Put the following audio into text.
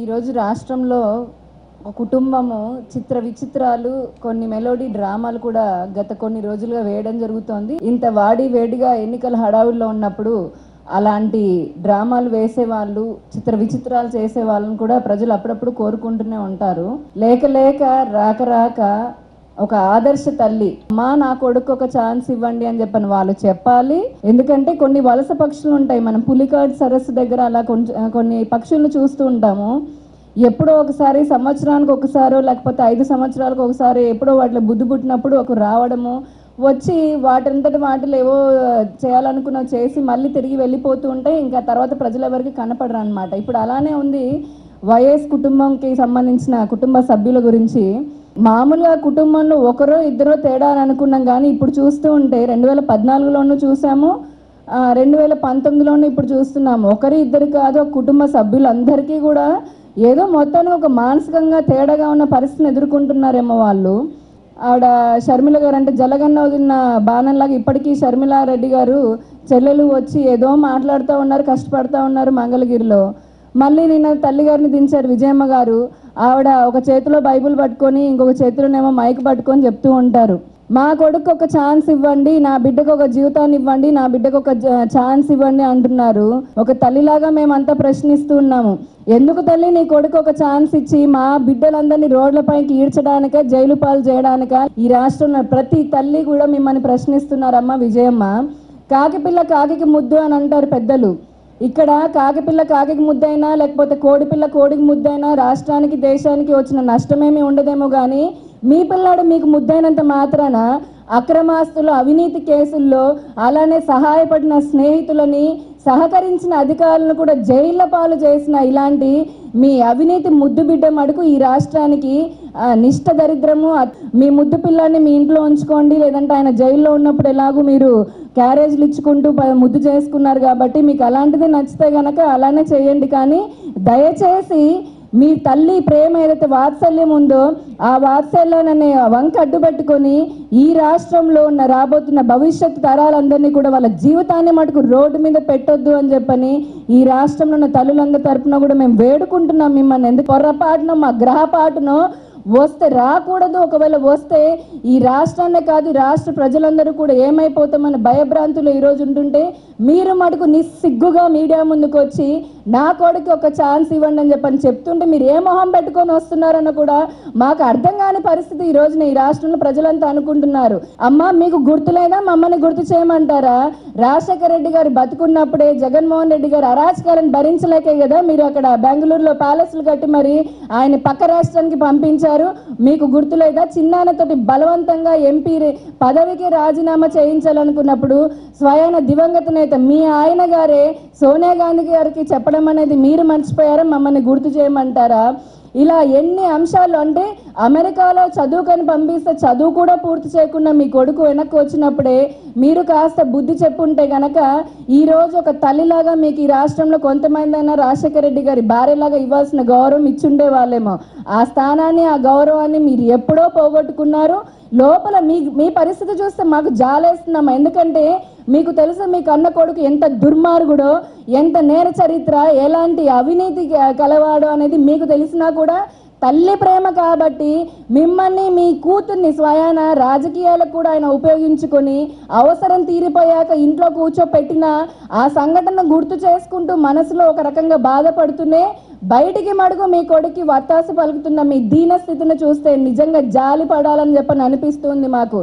ఈరోజు రాష్ట్రంలో ఒక కుటుంబము చిత్ర విచిత్రాలు కొన్ని మెలోడీ డ్రామాలు కూడా గత కొన్ని రోజులుగా వేయడం జరుగుతోంది. ఇంత వాడి వేడిగా ఎన్నికల హడావుల్లో ఉన్నప్పుడు అలాంటి డ్రామాలు వేసేవాళ్ళు చిత్ర విచిత్రాలు చేసే వాళ్ళని కూడా ప్రజలు అప్పుడప్పుడు కోరుకుంటూనే ఉంటారు. లేక లేక రాక రాక ఒక ఆదర్శ తల్లి. మా నా కొడుకు ఒక ఛాన్స్ ఇవ్వండి అని చెప్పని వాళ్ళు చెప్పాలి. ఎందుకంటే కొన్ని వలస పక్షులు ఉంటాయి. మనం పులికాడ్ సరస్సు దగ్గర అలా కొంచెం కొన్ని పక్షులను చూస్తూ ఉంటాము. ఎప్పుడో ఒకసారి సంవత్సరానికి ఒకసారో లేకపోతే ఐదు సంవత్సరాలకు ఒకసారి ఎప్పుడో వాటిలో బుద్ధి పుట్టినప్పుడు ఒక రావడము వచ్చి వాటంతటి వాటిలో ఏవో చేయాలనుకున్న చేసి మళ్ళీ తిరిగి వెళ్ళిపోతూ ఉంటే ఇంకా తర్వాత ప్రజలు ఎవరికి కనపడరు అనమాట ఇప్పుడు అలానే ఉంది. వైఎస్ కుటుంబంకి సంబంధించిన కుటుంబ సభ్యుల గురించి మామూలుగా కుటుంబంలో ఒకరో ఇద్దరో తేడా అని అనుకున్నాం. కానీ ఇప్పుడు చూస్తూ ఉంటే రెండు వేల పద్నాలుగులోనూ చూసాము. రెండు వేల పంతొమ్మిదిలోనూ ఇప్పుడు చూస్తున్నాము. ఒకరి ఇద్దరు కాదు ఒక కుటుంబ సభ్యులందరికీ కూడా ఏదో మొత్తాన్ని ఒక మానసికంగా తేడాగా ఉన్న పరిస్థితిని ఎదుర్కొంటున్నారేమో వాళ్ళు. ఆవిడ షర్మిల గారు అంటే జలగన్న వదిలిన బాణంలాగా ఇప్పటికీ షర్మిలారెడ్డి గారు చెల్లెలు వచ్చి ఏదో మాట్లాడుతూ ఉన్నారు కష్టపడుతూ ఉన్నారు మంగళగిరిలో. మళ్ళీ నిన్న తల్లి గారిని దించారు విజయమ్మ గారు. ఆవిడ ఒక చేతిలో బైబిల్ పట్టుకొని ఇంకొక చేతిలోనేమో మైక్ పట్టుకొని చెప్తూ ఉంటారు. మా కొడుకు ఒక ఛాన్స్ ఇవ్వండి నా బిడ్డకు ఒక జీవితాన్ని ఇవ్వండి నా బిడ్డకు ఒక ఛాన్స్ ఇవ్వండి అంటున్నారు. ఒక తల్లిలాగా మేమంతా ప్రశ్నిస్తూ ఉన్నాము. ఎందుకు తల్లి నీ కొడుకు ఒక ఛాన్స్ ఇచ్చి మా బిడ్డలందరినీ రోడ్లపైకి ఈడ్చడానిక జైలు పాలు చేయడానిక ఈ రాష్ట్రంలో ప్రతి తల్లి కూడా మిమ్మల్ని ప్రశ్నిస్తున్నారమ్మ విజయమ్మ. కాకిపిల్ల కాకి ముద్దు అని అంటారు పెద్దలు. ఇక్కడ కాకిపిల్ల కాకికి ముద్దైనా లేకపోతే కోడిపిల్ల కోడికి ముద్దైనా రాష్ట్రానికి దేశానికి వచ్చిన నష్టమేమీ ఉండదేమో కానీ మీ పిల్లాడు మీకు ముద్దైనంత మాత్రాన అక్రమాస్తులు అవినీతి కేసుల్లో అలానే సహాయపడిన స్నేహితులని సహకరించిన అధికారులను కూడా జైళ్ళ పాలు చేసిన ఇలాంటి మీ అవినీతి ముద్దు బిడ్డ మడుకు ఈ రాష్ట్రానికి నిష్ట దరిద్రము. మీ ముద్దు పిల్లాన్ని మీ ఇంట్లో ఉంచుకోండి లేదంటే ఆయన జైల్లో ఉన్నప్పుడు ఎలాగూ మీరు క్యారేజ్లు ఇచ్చుకుంటూ ప- ముద్దు చేసుకున్నారు కాబట్టి మీకు అలాంటిది నచ్చితే గనక అలానే చేయండి. కానీ దయచేసి మీ తల్లి ప్రేమ ఏదైతే వాత్సల్యం ఉందో ఆ వాత్సల్యాన్ని వంక అడ్డు పెట్టుకొని ఈ రాష్ట్రంలో ఉన్న రాబోతున్న భవిష్యత్తు తరాలందరినీ కూడా వాళ్ళ జీవితాన్ని మటుకు రోడ్డు మీద పెట్టొద్దు అని చెప్పని ఈ రాష్ట్రంలో ఉన్న తల్లులందరి తరపున కూడా మేము వేడుకుంటున్నాం. మిమ్మల్ని ఎందుకు పొర్రపాటునో మా గ్రహపాటునో వస్తే రాకూడదు. ఒకవేళ వస్తే ఈ రాష్ట్రాన్నే కాదు రాష్ట్ర ప్రజలందరూ కూడా ఏమైపోతామని భయభ్రాంతులు ఈరోజు ఉంటుంటే మీరు మటుకు నిస్సిగ్గుగా మీడియా ముందుకు వచ్చి నా కొడుకు ఒక ఛాన్స్ ఇవ్వండి అని చెప్పని చెప్తుంటే మీరు ఏ మొహం పెట్టుకొని వస్తున్నారన్న కూడా మాకు అర్థం కాని పరిస్థితి ఈ రోజున ఈ రాష్ట్రంలో ప్రజలంతా అనుకుంటున్నారు. అమ్మ మీకు గుర్తులేదా? మమ్మల్ని గుర్తు చేయమంటారా? రాజశేఖర రెడ్డి గారు బతుకున్నప్పుడే జగన్మోహన్ రెడ్డి గారు అరాచకాలను భరించలేకే కదా? మీరు అక్కడ బెంగళూరులో ప్యాలెస్లు కట్టి మరి ఆయన పక్క రాష్ట్రానికి పంపించారు. మీకు గుర్తులేదా? చిన్నానతోటి బలవంతంగా ఎంపీ రే- పదవికి రాజీనామా చేయించాలనుకున్నప్పుడు స్వయాన దివంగత నేత మీ ఆయన గారే సోనియా గాంధీ గారికి చెప్పడం అనేది మీరు మర్చిపోయారా? మమ్మల్ని గుర్తు చేయమంటారా? ఇలా ఎన్ని అంశాలు అంటే అమెరికాలో చదువుకొని పంపిస్తే చదువు కూడా పూర్తి చేయకుండా మీ కొడుకు వెనక్కి వచ్చినప్పుడే మీరు కాస్త బుద్ధి చెప్పుంటే గనక ఈరోజు ఒక తల్లిలాగా మీకు ఈ రాష్ట్రంలో కొంతమంది అయినా రాజశేఖర రెడ్డి గారి భార్యలాగా ఇవ్వాల్సిన గౌరవం ఇచ్చుండే వాళ్ళేమో ఆ స్థానాన్ని ఆ గౌరవాన్ని మీరు ఎప్పుడో పోగొట్టుకున్నారు. లోపల మీ మీ పరిస్థితి చూస్తే మాకు జాలేస్తున్నాము ఎందుకంటే మీకు తెలుసు మీ కన్న కొడుకు ఎంత దుర్మార్గుడో ఎంత నేర చరిత్ర ఎలాంటి అవినీతి కలవాడో అనేది మీకు తెలిసినా కూడా తల్లి ప్రేమ కాబట్టి మిమ్మల్ని మీ కూతుర్ని స్వయాన రాజకీయాలకు కూడా ఆయన ఉపయోగించుకొని అవసరం తీరిపోయాక ఇంట్లో కూర్చోపెట్టిన ఆ సంఘటన గుర్తు చేసుకుంటూ మనసులో ఒక రకంగా బాధపడుతూనే బయటికి మడుగు మీ కొడుకు వత్తాసు పలుకుతున్న మీ దీన స్థితిని చూస్తే నిజంగా జాలి పడాలని చెప్పని అనిపిస్తుంది మాకు.